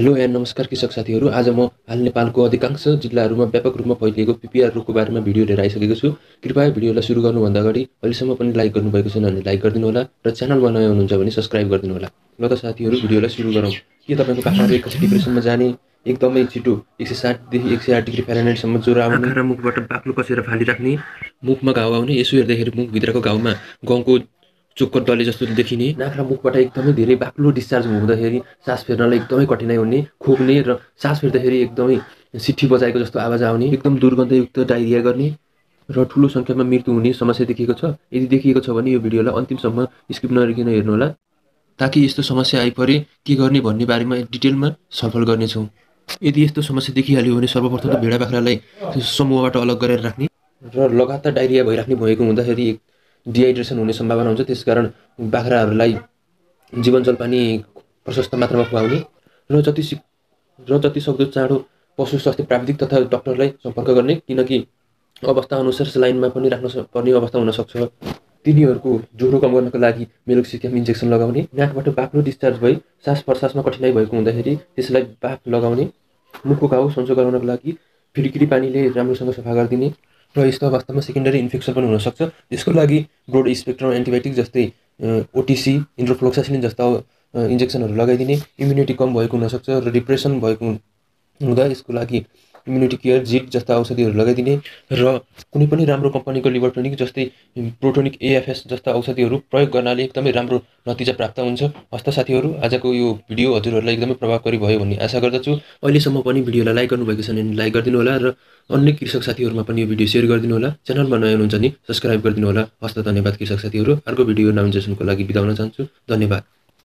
Hello and नमस्कार कृषक साथीहरू। आज म हाल नेपालको अधिकांश जिल्लाहरूमा व्यापक रूपमा फैलिएको पिपिआर रोगको बारेमा भिडियो लिएर आइसकेको छु। कृपया भिडियोलाई सुरु गर्नुभन्दा अगाडि अहिलेसम्म पनि लाइक गर्नुभएको छैन भने लाइक गरिदिनु होला र च्यानलमा नयाँ हुनुहुन्छ भने सब्सक्राइब गरिदिनु होला ल त साथीहरू भिडियोलाई सुरु गरौँ। के तपाईँको बाख्राहरू एकैछिन डिप्रेसनमा जाने एकदमै छिटो एक सय साठदेखि एक सय आठ डिग्री फ्यारेनहाइटसम्म ज्वरो आउने र मुखबाट बाक्लो कसेर फालिराख्ने। मुखमा घाउ आउने यसो हेर्दाखेरि मुखभित्रको घाउमा गाउँको चोक्कर डले जस्तो देखिने। नाक र मुखबाट एकदमै धेरै बाक्लो डिस्चार्ज हुँदाखेरि सास फेर्नलाई एकदमै कठिनाइ हुने खोक्ने र सास फेर्दाखेरि एकदमै सिट्ठी बजाएको जस्तो आवाज आउने एकदम दुर्गन्धयुक्त डाइरिया गर्ने र ठुलो सङ्ख्यामा मृत्यु हुने समस्या देखिएको छ। यदि देखिएको छ भने यो भिडियोलाई अन्तिमसम्म स्किप नगरिकन हेर्नुहोला ताकि यस्तो समस्या आइपरे के गर्ने भन्ने बारेमा डिटेलमा छलफल गर्नेछौँ। यदि यस्तो समस्या देखिहाल्यो भने सर्वप्रथम त भेडा बाख्रालाई समूहबाट अलग गरेर राख्ने। र लगातार डाइरिया भइराख्ने भएको हुँदाखेरि डिहाइड्रेसन हुने सम्भावना हुन्छ। त्यसकारण बाख्राहरूलाई जीवन जलपानी प्रशस्त मात्रामा खुवाउने र जति सिक र जति सक्दो चाँडो पशु स्वास्थ्य प्राविधिक तथा डक्टरलाई सम्पर्क गर्ने किनकि अवस्था अनुसार लाइनमा पनि राख्न पर्ने अवस्था हुनसक्छ तिनीहरूको ज्वरो कम गर्नको लागि मेलोक्सिकियम इन्जेक्सन लगाउने नाकबाट बाक्लो डिस्चार्ज भई सास प्रश्वासमा कठिनाइ भएको हुँदाखेरि त्यसलाई बाफ लगाउने मुखको घाउ सन्चो गराउनको लागि फिरिकिरी पानीले राम्रोसँग सफा गरिदिने र यस्तो अवस्थामा सेकेन्डरी इन्फेक्सन पनि हुनसक्छ। त्यसको लागि ब्रोड स्पेक्ट्रम एन्टिबायोटिक जस्तै ओटिसी इन्ड्रोफ्लोक्सासिलिन जस्ता इन्जेक्सनहरू लगाइदिने इम्युनिटी कम भएको हुनसक्छ र डिप्रेसन भएको हुँदा यसको लागि इम्युनिटी केयर जिट जस्ता औषधिहरू लगाइदिने र कुनै पनि राम्रो कम्पनीको लिभर टोनिक जस्तै प्रोटोनिक एएफएस जस्ता औषधिहरू प्रयोग गर्नाले एकदमै राम्रो नतिजा प्राप्त हुन्छ। हस्त साथीहरू आजको यो भिडियो हजुरहरूलाई एकदमै प्रभावकारी भयो भन्ने आशा गर्दछु। अहिलेसम्म पनि भिडियोलाई लाइक गर्नुभएको छ भने लाइक गरिदिनु होला र अन्य कृषक साथीहरूमा पनि यो भिडियो सेयर गरिदिनु होला च्यानलमा नयाँ हुनुहुन्छ नि सब्सक्राइब गरिदिनु होला हस्त धन्यवाद कृषक साथीहरू। अर्को भिडियो नामिनेसनको लागि बिताउन चाहन्छु। धन्यवाद।